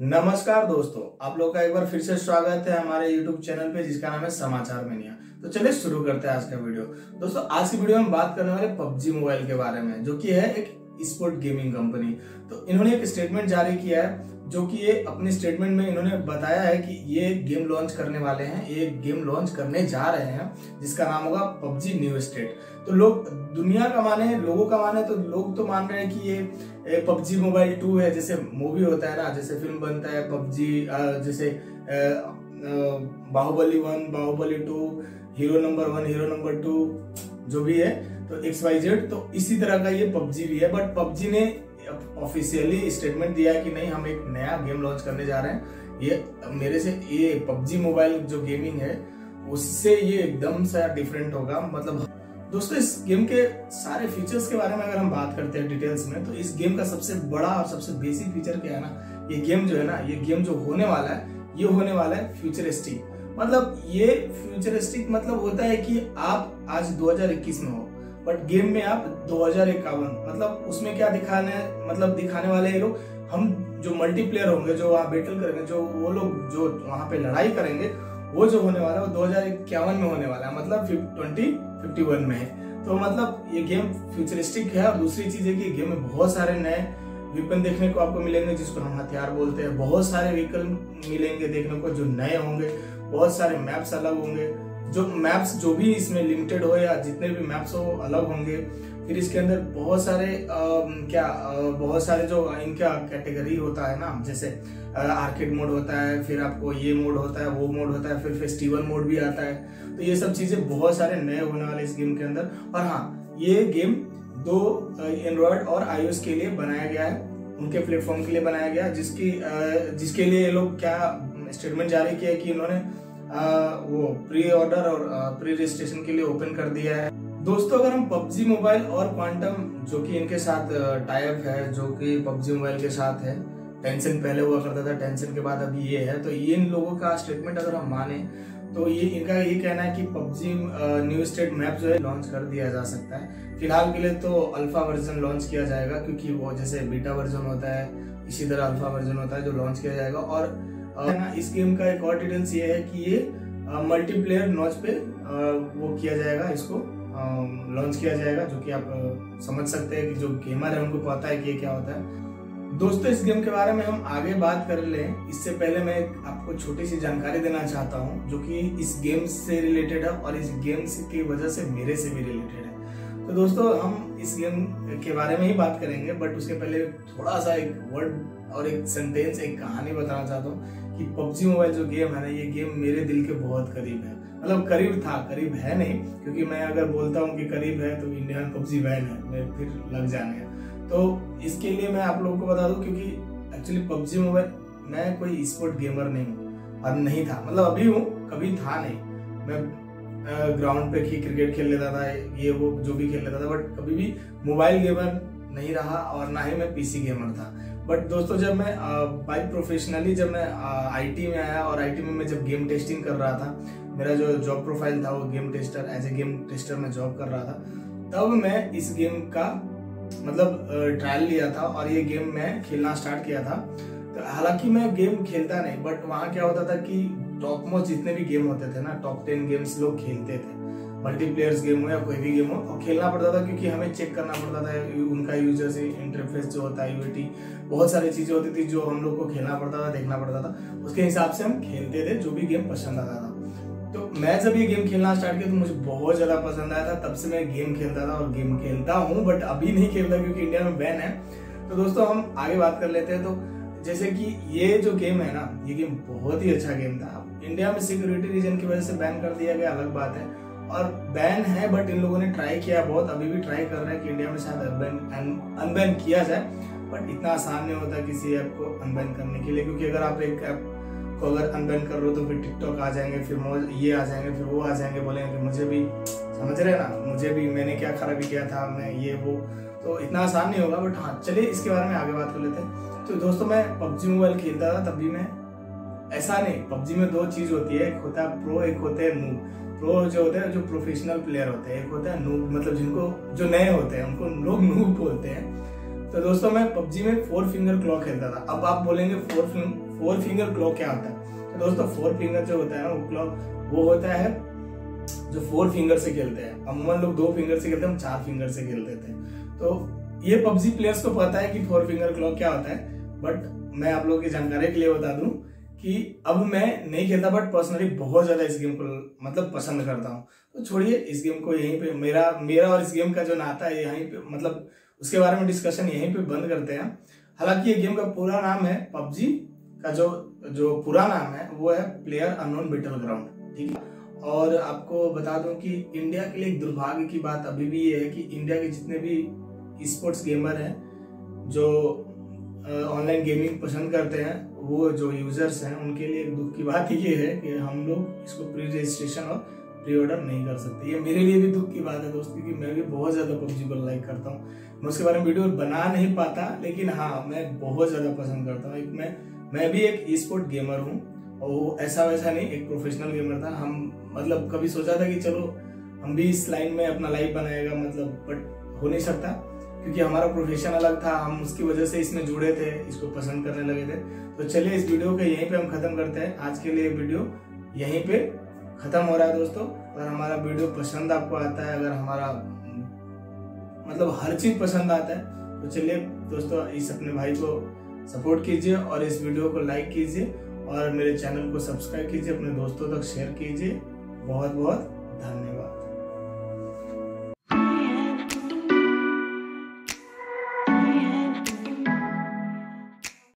नमस्कार दोस्तों, आप लोग का एक बार फिर से स्वागत है हमारे YouTube चैनल पे, जिसका नाम है समाचार मनिया। तो चलिए शुरू करते हैं आज का वीडियो। दोस्तों, आज की वीडियो में बात करने वाले PUBG मोबाइल के बारे में, जो कि है एक स्पोर्ट गेमिंग कंपनी तो इन्होंने एक स्टेटमेंट जारी किया है, जो कि ये अपने स्टेटमेंट में इन्होंने बताया है कि ये गेम लॉन्च करने वाले हैं, ये गेम लॉन्च करने जा रहे हैं, जिसका नाम होगा पबजी न्यू स्टेट तो लोग, दुनिया का माने, लोगों का माने तो लोग तो मान रहे हैं कि ये पबजी मोबाइल टू है, जैसे मूवी होता है ना, जैसे फ़िल्म बनता है, पबजी जैसे Baahubali one Baahubali two hero number one hero number two जो भी है तो एक्स वाई जेड तो इसी तरह का ये पबजी भी है। बट पबजी ने ऑफिशियली स्टेटमेंट दिया है कि नहीं, हम एक नया गेम लॉन्च करने जा रहे हैं। ये मेरे से, ये पबजी मोबाइल जो गेमिंग है, उससे ये एकदम सा डिफरेंट होगा। मतलब दोस्तों, इस गेम के सारे फीचर्स के बारे में अगर हम बात करते हैं डिटेल्स में तो इस गेम का सबसे बड़ा और सबसे बेसिक फीचर क्या है ना, ये गेम जो है ना, ये गेम जो होने वाला है, ये होने वाला है फ्यूचरिस्टिक मतलब ये फ्यूचरिस्टिक मतलब होता है कि आप आज 2021 में हो बट गेम में आप दो हज़ार इक्यावन मतलब उसमें क्या दिखाने मतलब दिखाने वाले ये लोग? हम जो मल्टीप्लेयर होंगे, जो वहाँ बैटल करेंगे, जो वो लोग जो वहाँ पे लड़ाई करेंगे, वो जो होने वाला है, वो दो हज़ार इक्यावन में होने वाला है मतलब ट्वेंटी फिफ्टी वन में है। तो मतलब ये गेम फ्यूचरिस्टिक है, और दूसरी चीज़ है कि गेम में बहुत सारे नए विपन देखने को आपको मिलेंगे जिसको हम हथियार बोलते हैं। बहुत सारे व्हीकल मिलेंगे देखने को जो नए होंगे। बहुत सारे मैप्स अलग होंगे। जो मैप्स जो भी इसमें लिमिटेड हो या जितने भी मैप्स हो अलग होंगे। फिर इसके अंदर बहुत सारे आ, क्या आ, बहुत सारे जो इनका कैटेगरी होता है ना जैसे आर्केड मोड होता है फिर आपको ये मोड होता है वो मोड होता है फिर फेस्टिवल मोड भी आता है। तो ये सब चीज़ें बहुत सारे नए होने वाले इस गेम के अंदर। और हाँ ये गेम दो एंड्रॉयड और आईओएस के लिए बनाया गया है। उनके प्लेटफॉर्म के लिए बनाया गया, जिसकी जिसके लिए ये लोग क्या स्टेटमेंट जारी किया कि इन्होंने वो प्री ऑर्डर और प्री रजिस्ट्रेशन के लिए ओपन कर दिया है। दोस्तों, अगर हम पबजी मोबाइल और क्वांटम जो कि इनके साथ टाइप है, जो कि पबजी मोबाइल के साथ है टेंशन पहले हुआ करता था टेंशन के बाद अभी ये है तो ये इन लोगों का स्टेटमेंट अगर हम माने तो ये, इनका ये कहना है कि पबजी न्यू स्टेट मैप जो है लॉन्च कर दिया जा सकता है। फ़िलहाल के लिए तो अल्फ़ा वर्जन लॉन्च किया जाएगा क्योंकि वो जैसे बीटा वर्जन होता है इसी तरह अल्फ़ा वर्जन होता है जो लॉन्च किया जाएगा। और इस गेम का एक और डिटेल्स ये है कि ये मल्टीप्लेयर नॉच पे वो किया जाएगा इसको लॉन्च किया जाएगा जो कि आप समझ सकते हैं कि जो गेमर है उनको पता है कि ये क्या होता है। दोस्तों इस गेम के बारे में हम आगे बात कर ले। इससे पहले मैं आपको छोटी सी जानकारी देना चाहता हूँ जो कि इस गेम से रिलेटेड है और इस गेम की वजह से मेरे से भी रिलेटेड है। तो दोस्तों, हम इस गेम के बारे में ही बात करेंगे बट उसके पहले थोड़ा सा एक वर्ड और एक सेंटेंस एक कहानी बताना चाहता हूँ कि पबजी मोबाइल जो गेम है ना, ये गेम मेरे दिल के बहुत करीब है। मतलब करीब था, करीब है नहीं, क्योंकि मैं अगर बोलता हूँ कि करीब है तो इंडियन पबजी वैन है, मैं फिर लग जाने तो इसके लिए मैं आप लोगों को बता दूँ, क्योंकि एक्चुअली पबजी मोबाइल मैं कोई स्पोर्ट गेमर नहीं हूँ, और नहीं था। मतलब अभी हूँ, कभी था नहीं। मैं ग्राउंड पे ही क्रिकेट खेल लेता था ये वो जो भी खेल लेता था बट कभी भी मोबाइल गेमर नहीं रहा और ना ही मैं पीसी गेमर था। बट दोस्तों, जब मैं बाई प्रोफेशनली जब मैं आईटी में आया और आईटी में मैं जब गेम टेस्टिंग कर रहा था, मेरा जो जॉब प्रोफ़ाइल था वो game tester as a game tester में जॉब कर रहा था, तब मैं इस गेम का मतलब ट्रायल लिया था और ये गेम मैं खेलना स्टार्ट किया था। तो हालाँकि मैं गेम खेलता नहीं बट वहाँ क्या होता था कि टॉप मोस्ट जितने भी गेम होते थे ना टॉप टेन गेम्स लोग खेलते थे। मल्टीप्लेयर्स गेम हो या कोई भी गेम हो और खेलना पड़ता था क्योंकि हमें चेक करना पड़ता था उनका यूज़र से इंटरफेस जो होता है यूटी बहुत सारी चीज़ें होती थी जो हम लोग को खेलना पड़ता था, देखना पड़ता था। उसके हिसाब से हम खेलते थे, जो भी गेम पसंद आता था। तो मैं जब ये गेम खेलना स्टार्ट किया तो मुझे बहुत ज़्यादा पसंद आया था, तब से मैं गेम खेलता था और गेम खेलता हूँ बट अभी नहीं खेलता क्योंकि इंडिया में बैन है। तो दोस्तों, हम आगे बात कर लेते हैं तो जैसे कि ये जो गेम है ना, ये गेम बहुत ही अच्छा गेम था। इंडिया में सिक्योरिटी रीजन की वजह से बैन कर दिया गया, अलग बात है। और बैन है बट इन लोगों ने ट्राई किया बहुत। अभी भी ट्राई कर रहे हैं कि इंडिया में शायद अनबैन अनबैन किया जाए। बट इतना आसान नहीं होता किसी ऐप को अनबैन करने के लिए, क्योंकि अगर आप एक ऐप को अगर अनबैन कर रहे हो तो फिर टिकटॉक आ जाएँगे, फिर ये आ जाएँगे, फिर वो आ जाएँगे, बोलेंगे मुझे भी, समझ रहे ना? मुझे भी, मैंने क्या खराबी किया था, मैं ये, वो। तो इतना आसान नहीं होगा बट हाँ चलिए इसके बारे में आगे बात कर लेते हैं। तो दोस्तों, मैं पबजी मोबाइल खेलता था, तब भी मैं ऐसा नहीं, पबजी में दो चीज़ होती है, एक होता है प्रो एक होते हैं नूब प्रो जो होते हैं, जो प्रोफेशनल प्लेयर होते हैं, एक होता है नूब मतलब जिनको, जो नए होते हैं, उनको लोग नूब बोलते हैं। तो दोस्तों, मैं पबजी में फोर फिंगर क्लॉक खेलता था। अब आप बोलेंगे फोर फोर फिंगर क्लॉक क्या होता है? तो दोस्तों फोर फिंगर जो होता है ना, वो क्लॉक वो होता है जो फोर फिंगर से खेलते हैं। अमूमन लोग दो फिंगर से खेलते हैं, हम चार फिंगर से खेलते थे। तो ये पबजी प्लेयर्स को पता है कि फोर फिंगर क्लॉक क्या होता है बट मैं आप लोगों की जानकारी के लिए बता दूँ कि अब मैं नहीं खेलता बट पर्सनली बहुत ज़्यादा इस गेम को मतलब पसंद करता हूँ। तो छोड़िए, इस गेम को यहीं पे, मेरा मेरा और इस गेम का जो नाता है, यहीं पे मतलब उसके बारे में डिस्कशन यहीं पे बंद करते हैं। हालाँकि ये गेम का पूरा नाम है पबजी, का जो जो पूरा नाम है, वो है प्लेयर अनोन बेटल ग्राउंड ठीक है? और आपको बता दूँ कि इंडिया के लिए एक दुर्भाग्य की बात अभी भी ये है कि इंडिया के जितने भी स्पोर्ट्स गेमर हैं, जो ऑनलाइन गेमिंग पसंद करते हैं, वो जो यूज़र्स हैं, उनके लिए एक दुख की बात ये है कि हम लोग इसको प्री रजिस्ट्रेशन और प्री ऑर्डर नहीं कर सकते। ये मेरे लिए भी दुख की बात है दोस्त, क्योंकि मैं भी बहुत ज़्यादा पबजी को लाइक करता हूँ। मैं उसके बारे में वीडियो बना नहीं पाता, लेकिन हाँ मैं बहुत ज़्यादा पसंद करता हूँ। एक मैं मैं भी एक स्पोर्ट गेमर हूँ, और वो ऐसा वैसा नहीं, एक प्रोफेशनल गेमर था। हम मतलब कभी सोचा था कि चलो, हम भी इस लाइन में अपना लाइफ बनाएगा मतलब बट हो नहीं सकता। क्योंकि हमारा प्रोफेशन अलग था, हम उसकी वजह से इसमें जुड़े थे, इसको पसंद करने लगे थे। तो चलिए इस वीडियो को यहीं पे हम खत्म करते हैं। आज के लिए वीडियो यहीं पे खत्म हो रहा है दोस्तों। अगर हमारा वीडियो पसंद आपको आता है, अगर हमारा मतलब हर चीज़ पसंद आता है तो चलिए दोस्तों इस अपने भाई को सपोर्ट कीजिए और इस वीडियो को लाइक कीजिए और मेरे चैनल को सब्सक्राइब कीजिए, अपने दोस्तों तक शेयर कीजिए। बहुत बहुत धन्यवाद।